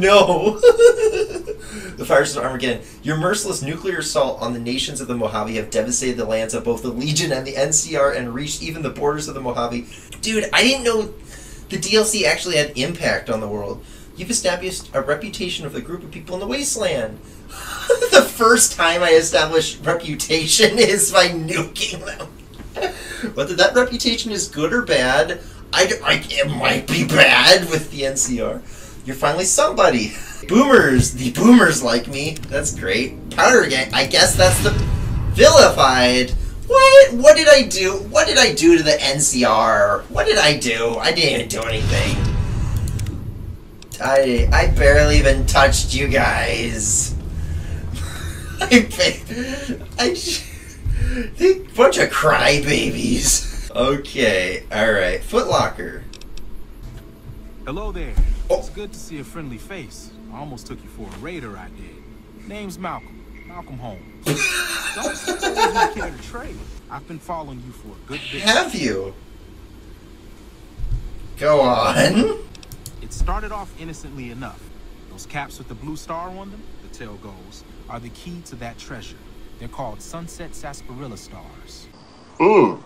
no! the fires of Armageddon. Your merciless nuclear assault on the nations of the Mojave have devastated the lands of both the Legion and the NCR and reached even the borders of the Mojave. Dude, I didn't know the DLC actually had impact on the world. You've established a reputation of the group of people in the wasteland. the first time I establish reputation is by nuking them. Whether that reputation is good or bad, I, I, it might be bad with the NCR. You're finally somebody. Boomers, the boomers like me. That's great. Powder gang. I guess that's the vilified. What? What did I do? What did I do to the NCR? What did I do? I didn't even do anything. I I barely even touched you guys. I, I, they bunch of crybabies. Okay, alright. Footlocker. Hello there. Oh. It's good to see a friendly face. I almost took you for a raider, I did. Name's Malcolm. Malcolm Holmes. Don't suppose you care to trade. I've been following you for a good bit. Have you? Go on. It started off innocently enough. Those caps with the blue star on them, the tale goes, are the key to that treasure. They're called Sunset Sarsaparilla Stars. Mmm.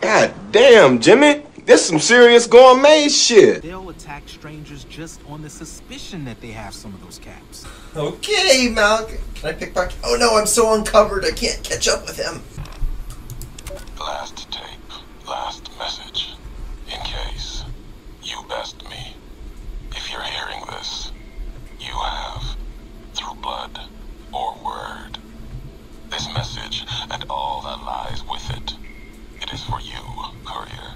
God damn, Jimmy. This some serious gourmet shit. They'll attack strangers just on the suspicion that they have some of those caps. Okay, Malcolm. Can I pick back? Oh no, I'm so uncovered. I can't catch up with him. Last tape, last message. In case you best me. If you're hearing this, you have, through blood or word, this message and all that lies with it. It is for you, courier.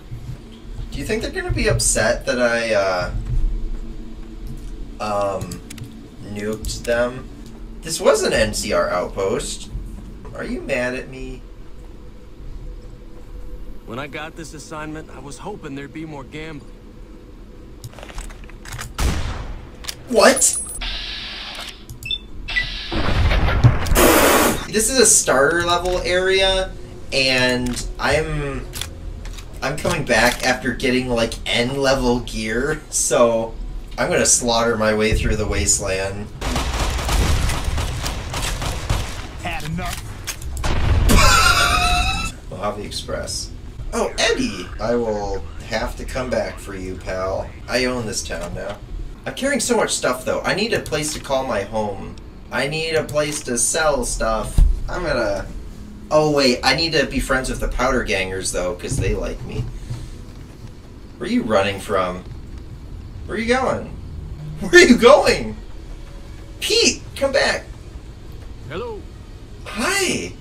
Do you think they're gonna be upset that I uh um nuked them? This was an NCR outpost. Are you mad at me? When I got this assignment, I was hoping there'd be more gambling. What? This is a starter level area, and I'm I'm coming back after getting like N level gear, so I'm gonna slaughter my way through the wasteland. Had enough. Mojave Express. Oh, Eddie! I will have to come back for you, pal. I own this town now. I'm carrying so much stuff, though. I need a place to call my home. I need a place to sell stuff. I'm gonna... Oh, wait. I need to be friends with the Powder Gangers, though, because they like me. Where are you running from? Where are you going? Where are you going? Pete, come back. Hello. Hi.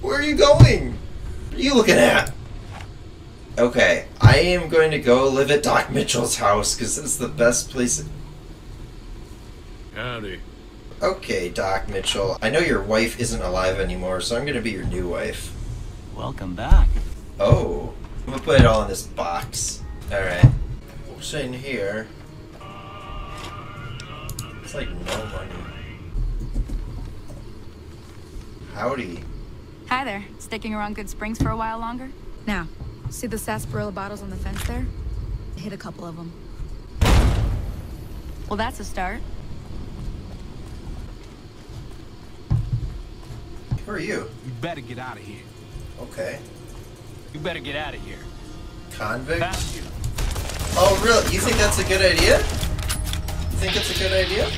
Where are you going? What are you looking at? Okay, I am going to go live at Doc Mitchell's house because it's the best place. Howdy. Okay, Doc Mitchell. I know your wife isn't alive anymore, so I'm going to be your new wife. Welcome back. Oh. I'm going to put it all in this box. Alright. What's in here? It's like no money. Howdy. Hi there. Sticking around Goodsprings for a while longer? Now, see the sarsaparilla bottles on the fence there? Hit a couple of them. Well, that's a start. Who are you? You better get out of here. Okay. You better get out of here. Convict? You. Oh, really? You think that's a good idea? You think it's a good idea?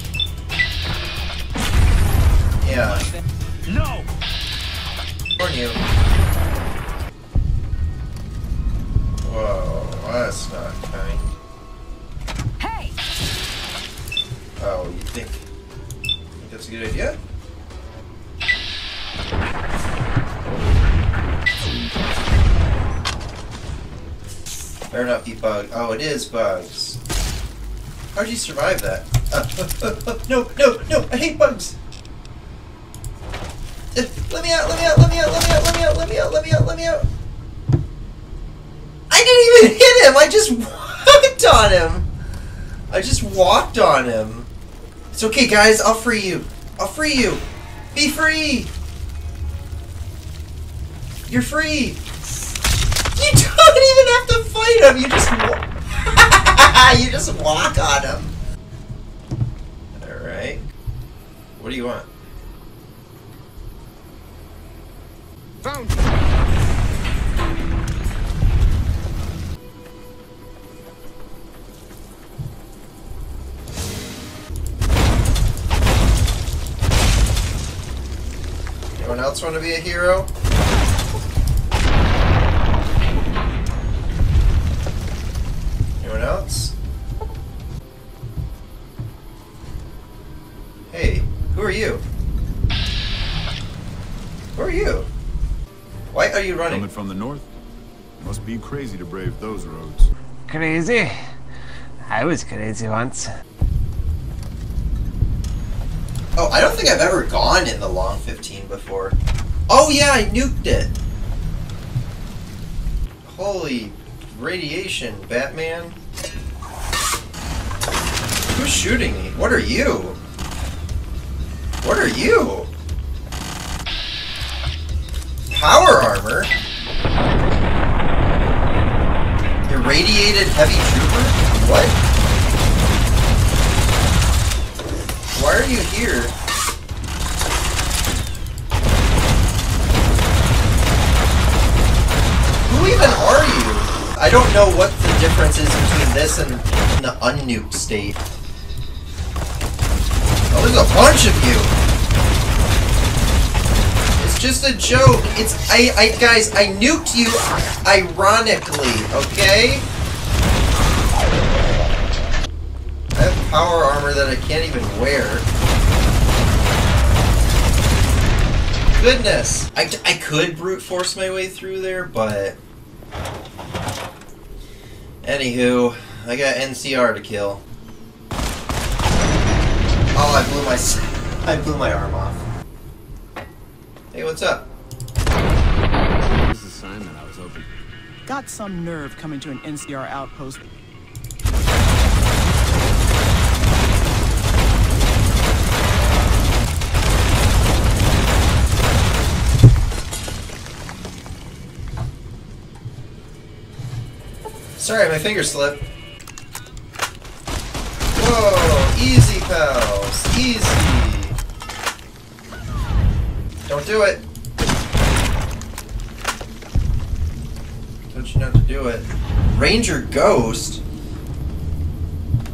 Yeah. No! Warn you. Whoa, that's not kind. Hey! Oh, you think, think that's a good idea? Or not bugs. Oh, it is bugs. How'd you survive that? Uh, uh, uh, no, no, no! I hate bugs! Eh, let me out, let me out, let me out, let me out, let me out, let me out, let me out, let me out! I didn't even hit him! I just walked on him! I just walked on him! It's okay, guys, I'll free you! I'll free you! Be free! You're free! Fight him. You just you just walk on him. All right. What do you want? Found Anyone else want to be a hero? Are you running? Coming from the north? Must be crazy to brave those roads. Crazy? I was crazy once. Oh, I don't think I've ever gone in the long 15 before. Oh yeah, I nuked it. Holy radiation, Batman. Who's shooting me? What are you? What are you? Power armor? Irradiated heavy trooper? What? Why are you here? Who even are you? I don't know what the difference is between this and the unnuked state. Oh, there's a bunch of you! Just a joke. It's I I guys, I nuked you ironically, okay? I have power armor that I can't even wear. Goodness! I, I could brute force my way through there, but... Anywho, I got NCR to kill. Oh, I blew my... I blew my arm off. Hey, what's up? This assignment I was hoping. Got some nerve coming to an NCR outpost. Sorry, my finger slipped. Whoa, easy, pals, easy. Don't do it. Don't you know to do it. Ranger Ghost?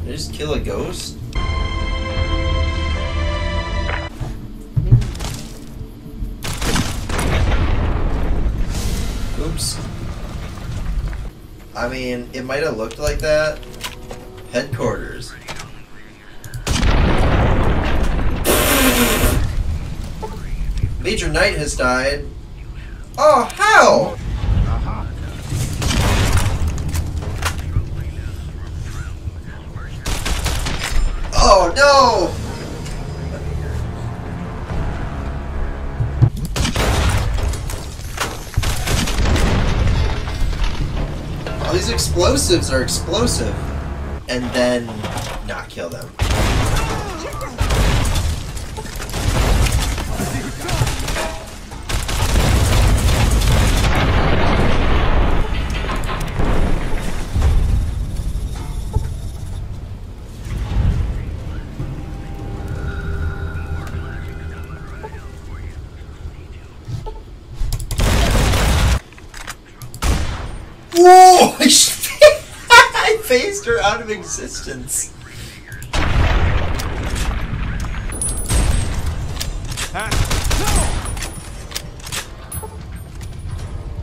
Did I just kill a ghost? Oops. I mean, it might have looked like that. Headquarters. Major Knight has died. Oh, how? Oh no! All these explosives are explosive. And then not kill them. Of existence.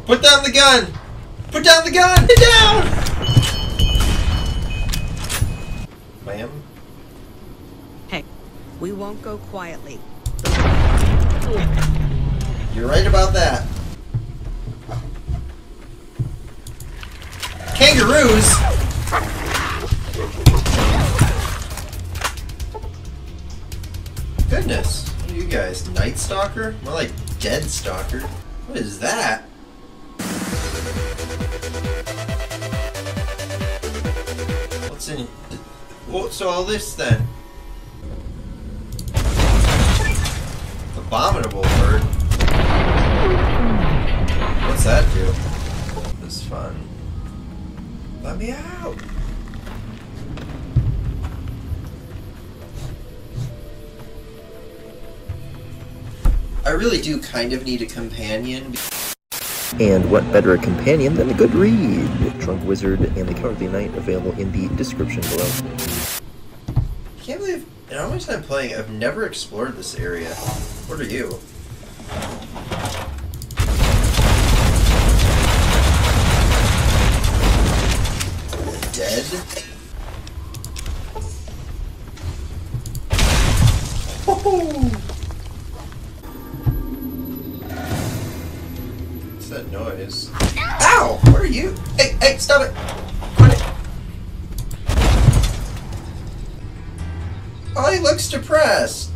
Put down the gun! Put down the gun! Put down! Ma'am? Hey, we won't go quietly. You're right about that. Kangaroos? Goodness. What are you guys? Night Stalker? More like Dead Stalker. What is that? What's in What's all this then? Abominable bird. What's that do? This is fun. Let me out! I really do kind of need a companion. And what better a companion than a good read? Drunk Wizard and the Cowardly Knight available in the description below. I can't believe in all my time playing, I've never explored this area. What are you? Dead? What's noise? Ow! What are you? Hey, hey, stop it! Quit it! Oh, he looks depressed.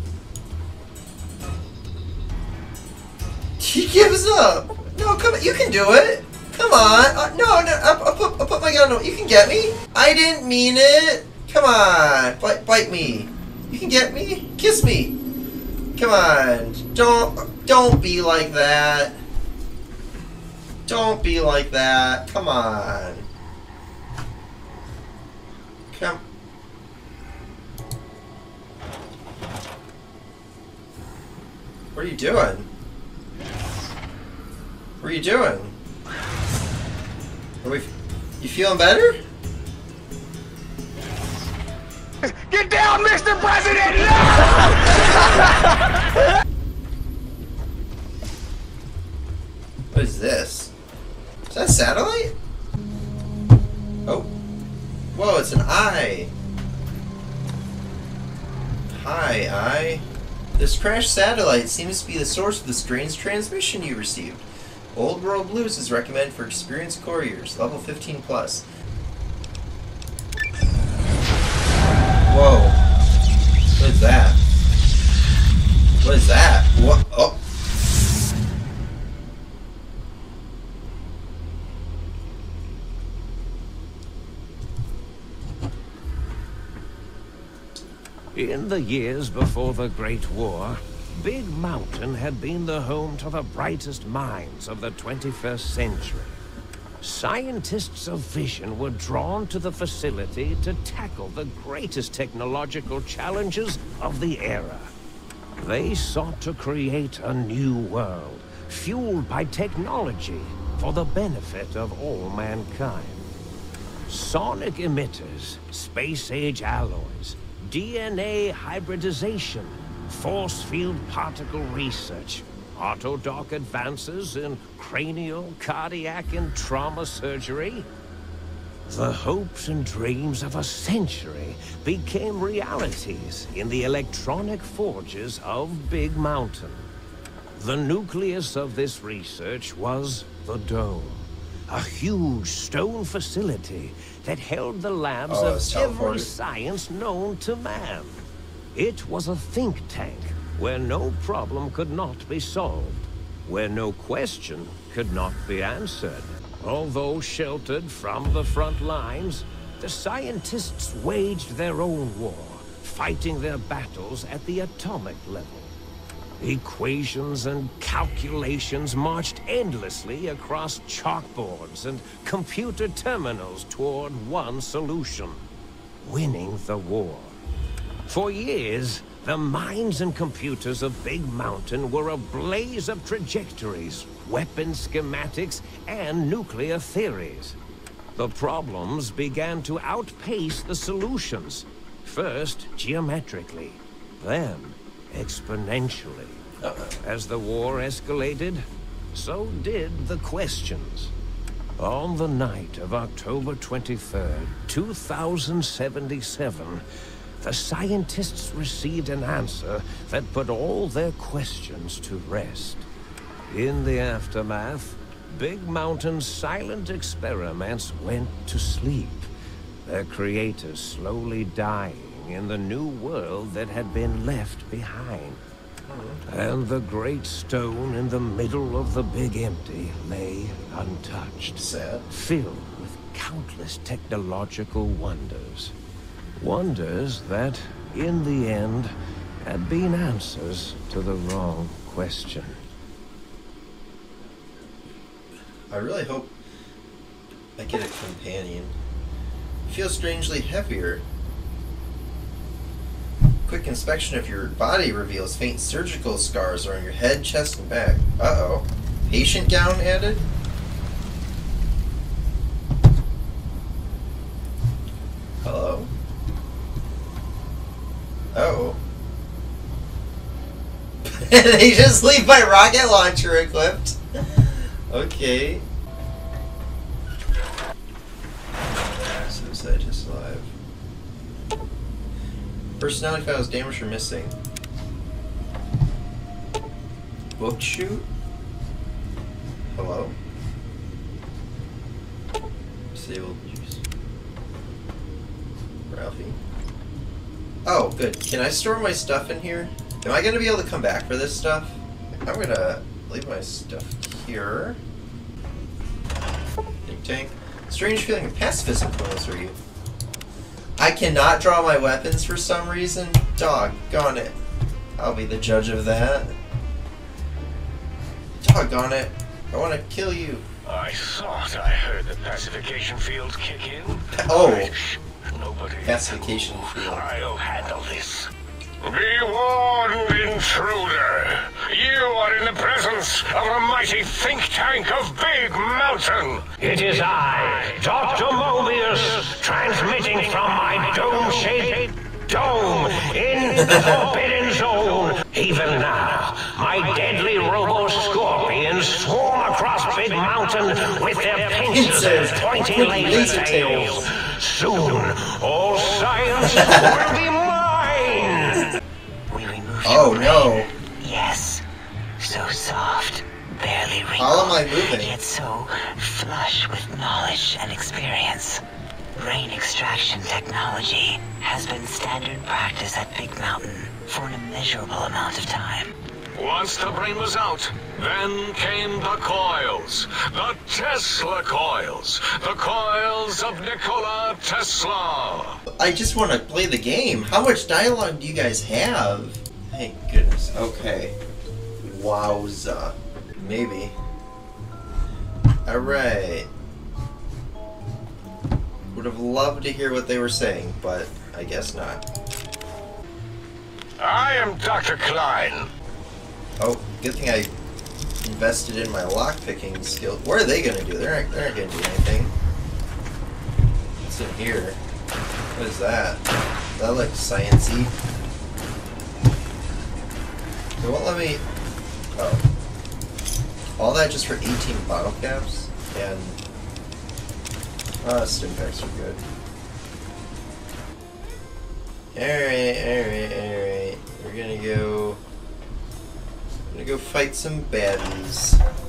He gives up. No, come on, you can do it. Come on. Uh, no, no, I'll, I'll, put, I'll put my gun on. You can get me. I didn't mean it. Come on, bite, bite me. You can get me. Kiss me. Come on. Don't, don't be like that. Don't be like that. Come on. Come. What are you doing? What are you doing? Are we? You feeling better? Get down, Mr. President! What is this? That satellite? Oh. Whoa, it's an eye. Hi, eye. This crashed satellite seems to be the source of the strange transmission you received. Old World Blues is recommended for experienced couriers, level 15 plus. The years before the Great War, Big Mountain had been the home to the brightest minds of the 21st century. Scientists of vision were drawn to the facility to tackle the greatest technological challenges of the era. They sought to create a new world, fueled by technology for the benefit of all mankind. Sonic emitters, space-age alloys, DNA hybridization, force field particle research, autodoc advances in cranial, cardiac, and trauma surgery. The hopes and dreams of a century became realities in the electronic forges of Big Mountain. The nucleus of this research was the Dome, a huge stone facility that held the labs Oh, of every science known to man. It was a think tank where no problem could not be solved, where no question could not be answered. Although sheltered from the front lines, the scientists waged their own war, fighting their battles at the atomic level. Equations and calculations marched endlessly across chalkboards and computer terminals toward one solution winning the war. For years, the minds and computers of Big Mountain were a blaze of trajectories, weapon schematics, and nuclear theories. The problems began to outpace the solutions, first geometrically, then exponentially. Uh-huh. As the war escalated, so did the questions. On the night of October 23rd, 2077, the scientists received an answer that put all their questions to rest. In the aftermath, Big Mountain's silent experiments went to sleep, their creators slowly dying in the new world that had been left behind. And the great stone in the middle of the big empty lay untouched. Sir? Filled with countless technological wonders. Wonders that, in the end, had been answers to the wrong question. I really hope I get a companion. I feel strangely heavier. Quick inspection of your body reveals faint surgical scars on your head, chest, and back. Uh-oh. Patient gown added? Hello? Oh. they just leave my rocket launcher equipped. Okay. Personality files damaged or missing. Book Chute? Hello? Disabled use. Ralphie. Oh, good. Can I store my stuff in here? Am I gonna be able to come back for this stuff? I'm gonna leave my stuff here. Think tank. Strange feeling of pacifism flows through you. I cannot draw my weapons for some reason. Doggone it. I'll be the judge of that. Doggone it. I want to kill you. I thought I heard the pacification field kick in. Oh. Nobody. Pacification field. I'll handle this. Be warned, intruder. You are in the presence of a mighty think tank of Big Mountain. It is I, Dr. Mobius, transmitting from my dome-shaped dome in the Forbidden Zone. Even now, my deadly robo-scorpions swarm across Big Mountain with their pincers and pointy laser tails. Soon, all science will be! Oh no. Yes. So soft, barely wrinkled, How am I moving? yet so flush with knowledge and experience. Brain extraction technology has been standard practice at Big Mountain for an immeasurable amount of time. Once the brain was out, then came the coils. The Tesla coils. The coils of Nikola Tesla. I just want to play the game. How much dialogue do you guys have? Thank goodness. Okay. Wowza. Maybe. Alright. Would have loved to hear what they were saying, but I guess not. I am Dr. Klein. Oh, good thing I invested in my lockpicking skill. What are they gonna do? They're not, they're not gonna do anything. What's in here? What is that? That looks sciencey. They won't let me. Oh. All that just for 18 bottle caps? And. Uh, stim packs are good. Alright, alright, alright. We're gonna go. I'm gonna go fight some baddies.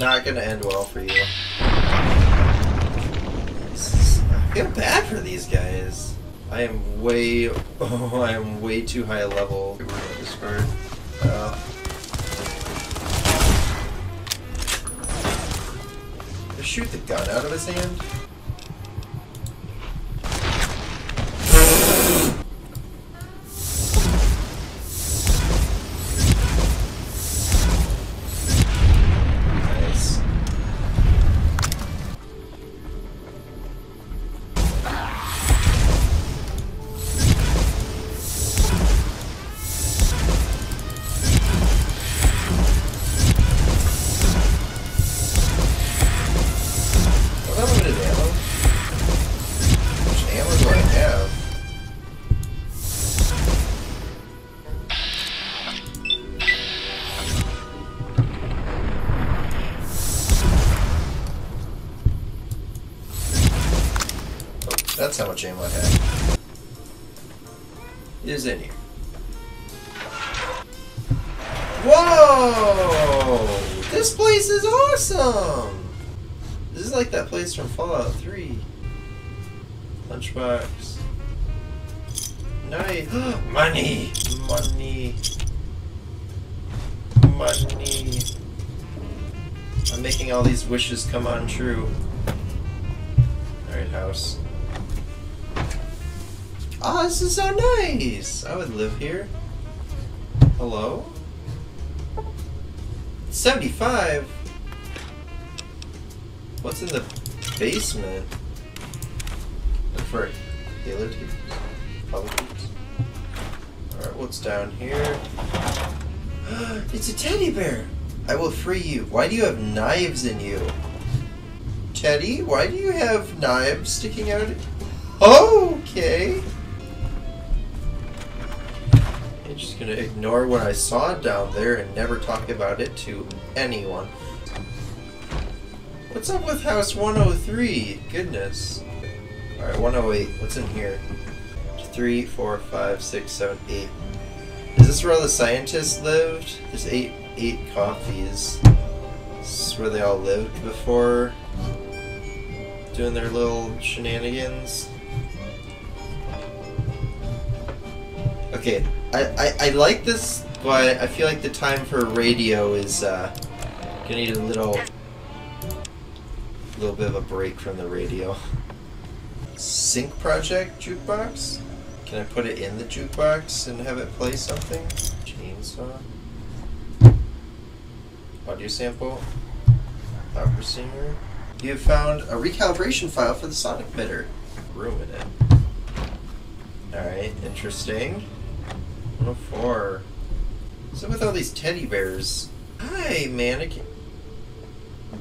Not gonna end well for you. This is, I feel bad for these guys. I am way, oh, I am way too high level. We're gonna discard. Uh, shoot the gun out of his hand. how much ammo I had. Is in here. Whoa! This place is awesome! This is like that place from Fallout 3. Lunchbox. Nice. Money! Money. Money. I'm making all these wishes come on true. Alright, house. Ah, this is so nice! I would live here. Hello? 75? What's in the basement? Look for Halo tubes. Tubes. Alright, what's down here? it's a teddy bear! I will free you. Why do you have knives in you? Teddy, why do you have knives sticking out? Okay. Just gonna ignore what I saw down there and never talk about it to anyone. What's up with House 103? Goodness. Alright, 108. What's in here? 3, 4, 5, 6, 7, 8. Is this where all the scientists lived? There's 8, eight coffees. This is where they all lived before doing their little shenanigans. Okay, I, I, I like this, but I feel like the time for radio is uh, gonna need a little little bit of a break from the radio. Sink project jukebox? Can I put it in the jukebox and have it play something? Chainsaw? Audio sample? Opera singer? You have found a recalibration file for the sonic emitter. Room in it. Alright, interesting. 104. What's up with all these teddy bears? Hi, mannequin.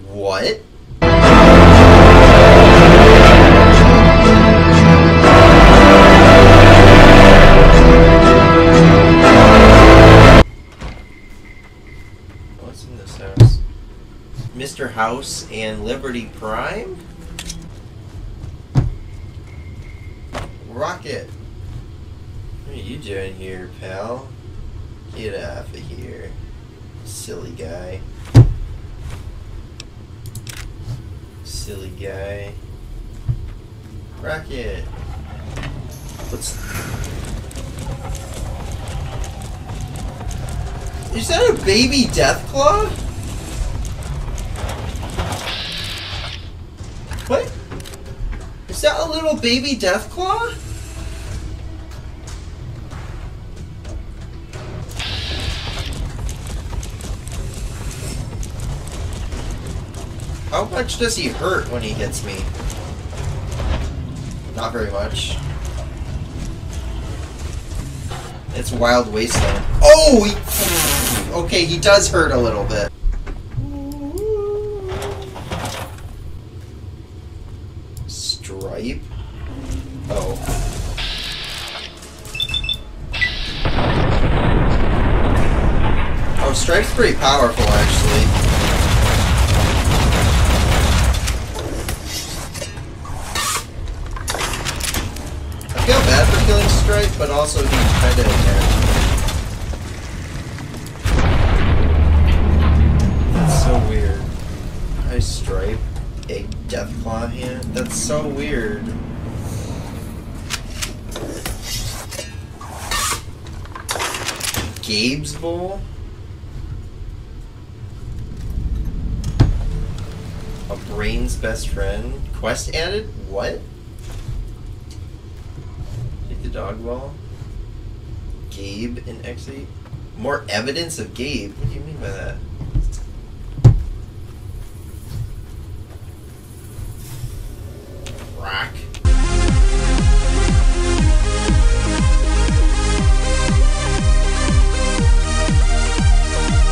What? What's in this house? Mr. House and Liberty Prime? Rocket! What are you doing here, pal? Get off of here. Silly guy. Silly guy. Rocket! What's... Is that a baby Deathclaw? What? Is that a little baby Deathclaw? How much does he hurt when he hits me? Not very much. It's Wild Wasteland. Oh! He, okay, he does hurt a little bit. Stripe? Oh. Oh, Stripe's pretty powerful, also kinda attached. That's so weird. Hi, Stripe. A Deathclaw hand? That's so weird. Gabe's Bowl? A Brain's best friend? Quest added? What? Take the dog ball? Gabe in X8? More evidence of Gabe? What do you mean by that? Rock.